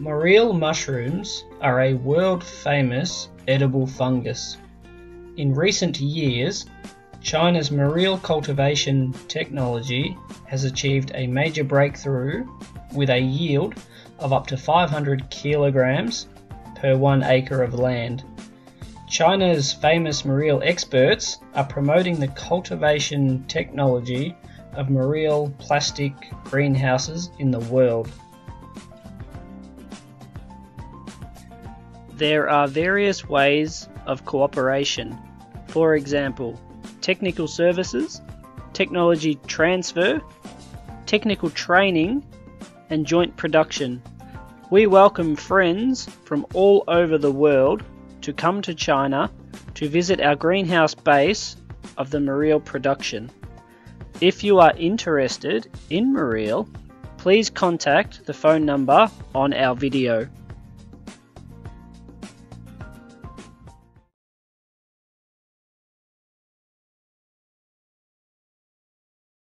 Morel mushrooms are a world famous edible fungus. In recent years, China's morel cultivation technology has achieved a major breakthrough with a yield of up to 500 kilograms per one acre of land. China's famous morel experts are promoting the cultivation technology of morel plastic greenhouses in the world. There are various ways of cooperation. For example, technical services, technology transfer, technical training, and joint production. We welcome friends from all over the world to come to China to visit our greenhouse base of the Morel production. If you are interested in Morel, please contact the phone number on our video.